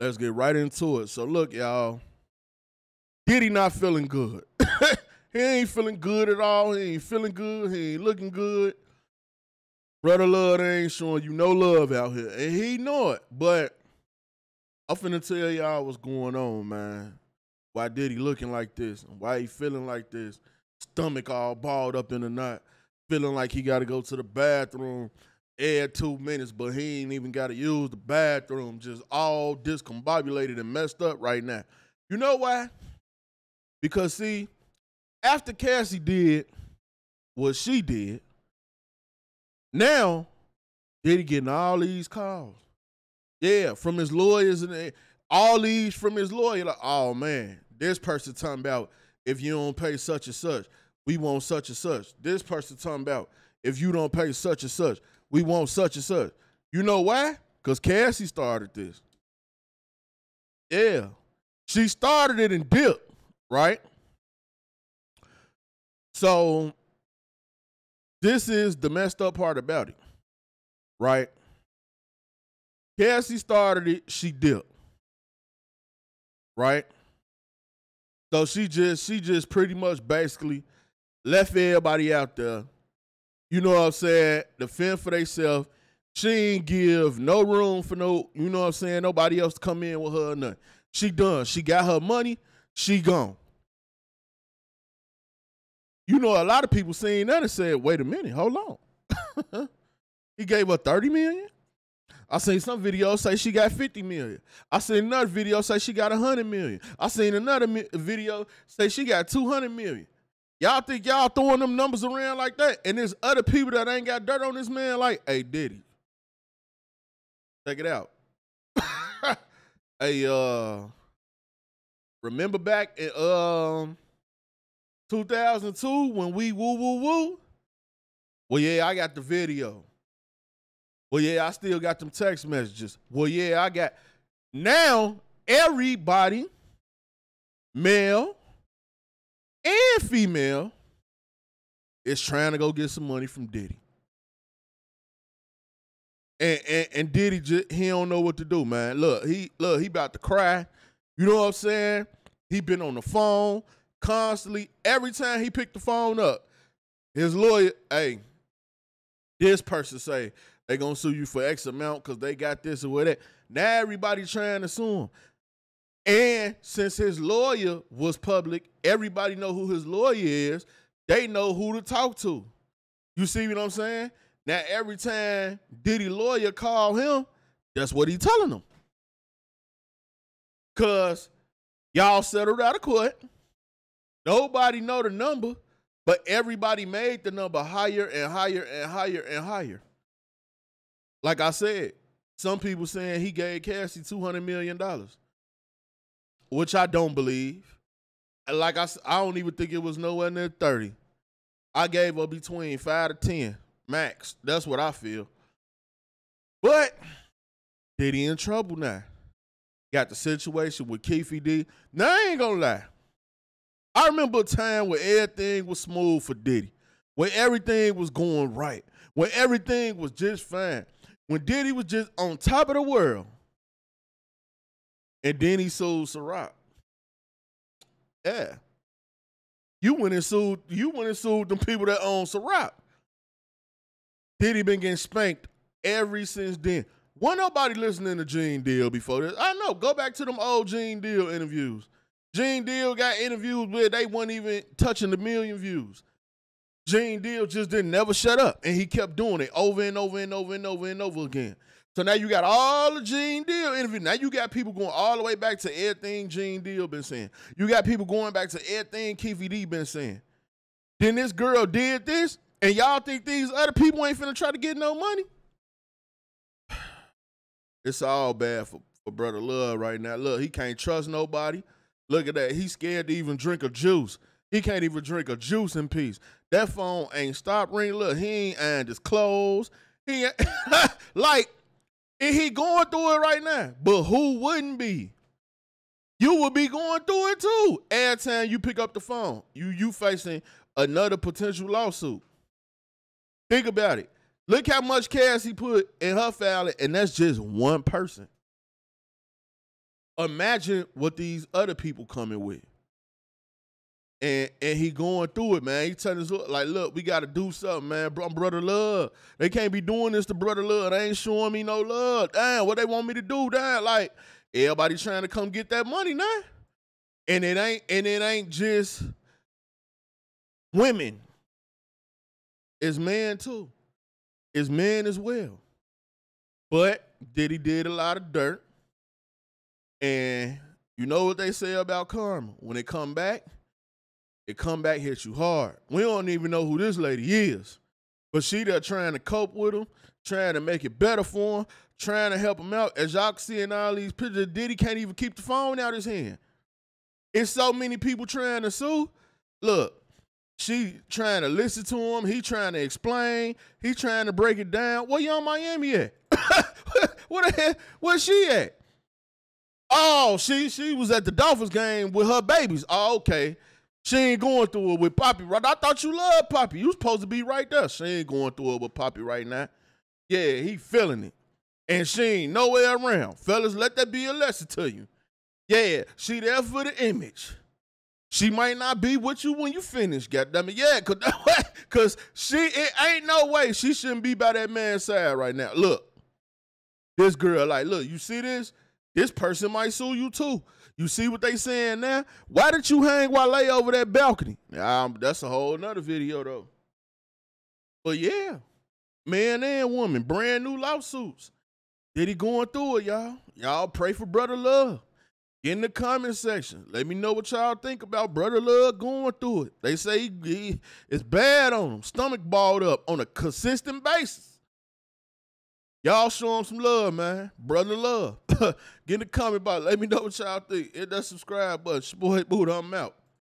Let's get right into it. So look, y'all. Diddy not feeling good. he ain't feeling good at all. He ain't feeling good. He ain't looking good. Brother Love ain't showing you no love out here. And he know it. But I'm finna tell y'all what's going on, man. Why Diddy looking like this? Why he feeling like this? Stomach all balled up in the knot. Feeling like he gotta go to the bathroom every two minutes, but he ain't even gotta use the bathroom. Just all discombobulated and messed up right now. You know why? Because see, after Cassie did what she did, now Diddy getting all these calls. Yeah, from his lawyers and all these from his lawyer. Like, oh man, this person talking about if you don't pay such and such, we want such and such. This person talking about if you don't pay such and such, we want such and such. You know why? Because Cassie started this. Yeah. She started it in dip, right? So this is the messed up part about it, right? Cassie started it, she dipped. Right? So she just she just pretty much basically left everybody out there. You know what I'm saying? The for themselves. She ain't give no room for no, you know what I'm saying, nobody else to come in with her or nothing. She done. She got her money, she gone. You know, a lot of people seen that and said, wait a minute, hold on. he gave her 30 million? I seen some videos say she got 50 million. I seen another video say she got 100 million. I seen another mi- video say she got 200 million. Y'all think y'all throwing them numbers around like that? And there's other people that ain't got dirt on this man like, hey, Diddy. Check it out. hey, uh, remember back in um 2002 when we woo woo woo? Well, yeah, I got the video. Well, yeah, I still got them text messages. Well, yeah, I got. Now, everybody, male and female, is trying to go get some money from Diddy. And, and, and Diddy just he don't know what to do, man. Look, he look, he about to cry. You know what I'm saying? He been on the phone constantly. Every time he picked the phone up, his lawyer, hey, this person say they gonna sue you for X amount because they got this or whatever. Now everybody trying to sue him. And since his lawyer was public, everybody know who his lawyer is. They know who to talk to. You see what I'm saying? Now every time Diddy lawyer call him, that's what he telling them. Cause y'all settled out of court. Nobody know the number, but everybody made the number higher and higher and higher and higher. Like I said, some people saying he gave Cassie $200 million, which I don't believe. Like I, said, I don't even think it was nowhere near 30. I gave her between 5 to 10 max. That's what I feel. But Diddy in trouble now. Got the situation with Keefe D. Now I ain't gonna lie. I remember a time where everything was smooth for Diddy, where everything was going right, where everything was just fine. When Diddy was just on top of the world. And then he sold Ciroc. Yeah. You went and sued, you went and sued them people that own Ciroc. Diddy been getting spanked ever since then. Wasn't nobody listening to Gene Deal before this. I know. Go back to them old Gene Deal interviews. Gene Deal got interviews where they weren't even touching the million views. Gene Deal just didn't never shut up, and he kept doing it over and over and over and over and over again. So now you got all the Gene Deal interview. Now you got people going all the way back to everything Gene Deal been saying. You got people going back to everything Keefe D been saying. Then this girl did this, and y'all think these other people ain't finna try to get no money? It's all bad for, for Brother Love right now. Look, he can't trust nobody. Look at that. He's scared to even drink a juice. He can't even drink a juice in peace. That phone ain't stopped ringing. Look, he ain't ironed his clothes. He ain't, like he going through it right now. But who wouldn't be? You would be going through it too. Every time you pick up the phone, you you facing another potential lawsuit. Think about it. Look how much cash he put in her filing, and that's just one person. imagine what these other people coming with. And and he going through it, man. He telling us like, look, we gotta do something, man. Bro, brother love. They can't be doing this to brother love. They ain't showing me no love. Damn, what they want me to do? Damn, like everybody trying to come get that money now. And it ain't and it ain't just women. It's men too. It's men as well. But Diddy did a lot of dirt. And you know what they say about karma. When it come back, it come back hit you hard. We don't even know who this lady is, but she there trying to cope with him, trying to make it better for him, trying to help him out. As y'all can see in all these pictures, Diddy can't even keep the phone out of his hand. It's so many people trying to sue. Look, she trying to listen to him. He trying to explain. He trying to break it down. Where Yung Miami at? Where the hell? Where's she at? Oh, she she was at the Dolphins game with her babies. Oh, okay. She ain't going through it with Poppy, right? I thought you loved Poppy. You supposed to be right there. She ain't going through it with Poppy right now. Yeah, he feeling it. And she ain't nowhere around. Fellas, let that be a lesson to you. Yeah, she there for the image. She might not be with you when you finish, goddamn it. Yeah, cause, cause she it ain't no way she shouldn't be by that man's side right now. Look, this girl, like, look, you see this? This person might sue you too. You see what they saying now? Why did you hang while lay over that balcony? Um, that's a whole nother video though. But yeah, man and woman, brand new lawsuits. Diddy going through it, y'all. Y'all pray for brother love. Get in the comment section. Let me know what y'all think about brother love going through it. They say he, he, it's bad on him, stomach balled up on a consistent basis. Y'all show him some love, man. Brother love. Get in the comment box. Let me know what y'all think. Hit that subscribe button. Boy, boot, I'm out.